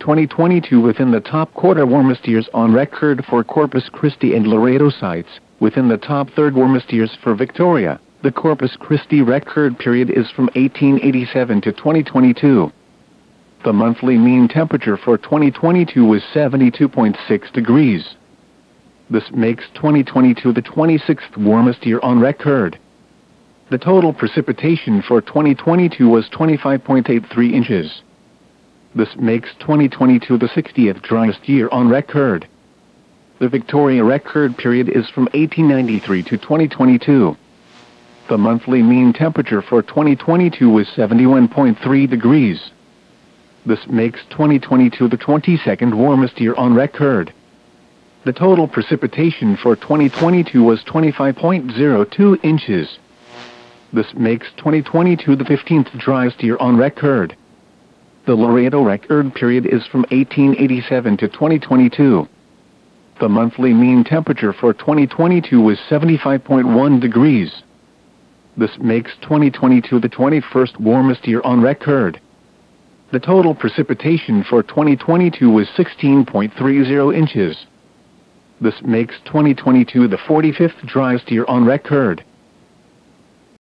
2022 within the top quarter warmest years on record for Corpus Christi and Laredo sites, within the top third warmest years for Victoria. The Corpus Christi record period is from 1887 to 2022. The monthly mean temperature for 2022 was 72.6 degrees. This makes 2022 the 26th warmest year on record. The total precipitation for 2022 was 25.83 inches. This makes 2022 the 60th driest year on record. The Victoria record period is from 1893 to 2022. The monthly mean temperature for 2022 was 71.3 degrees. This makes 2022 the 22nd warmest year on record. The total precipitation for 2022 was 25.02 inches. This makes 2022 the 15th driest year on record. The Laredo record period is from 1887 to 2022. The monthly mean temperature for 2022 was 75.1 degrees. This makes 2022 the 21st warmest year on record. The total precipitation for 2022 was 16.30 inches. This makes 2022 the 45th driest year on record.